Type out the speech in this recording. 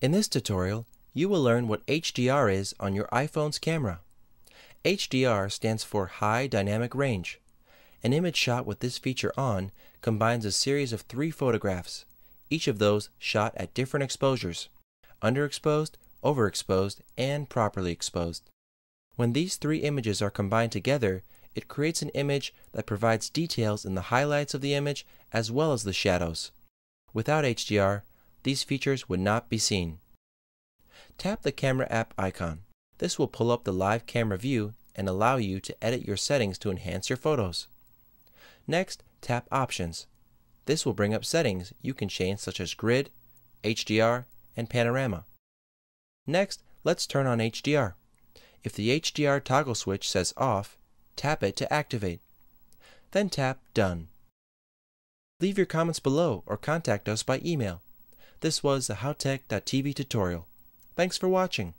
In this tutorial, you will learn what HDR is on your iPhone's camera. HDR stands for High Dynamic Range. An image shot with this feature on combines a series of three photographs, each of those shot at different exposures underexposed, overexposed, and properly exposed. When these three images are combined together, it creates an image that provides details in the highlights of the image as well as the shadows. Without HDR, these features would not be seen. Tap the camera app icon. This will pull up the live camera view and allow you to edit your settings to enhance your photos. Next, tap Options. This will bring up settings you can change such as Grid, HDR, and Panorama. Next, let's turn on HDR. If the HDR toggle switch says off, tap it to activate. Then tap Done. Leave your comments below or contact us by email. This was the HowTech.tv tutorial. Thanks for watching.